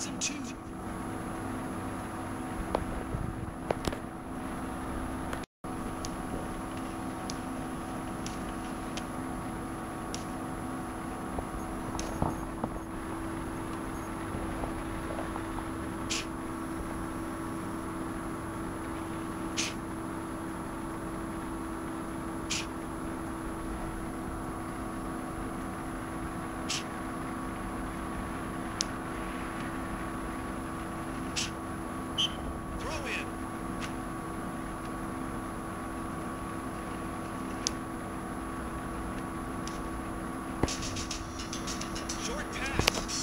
2002.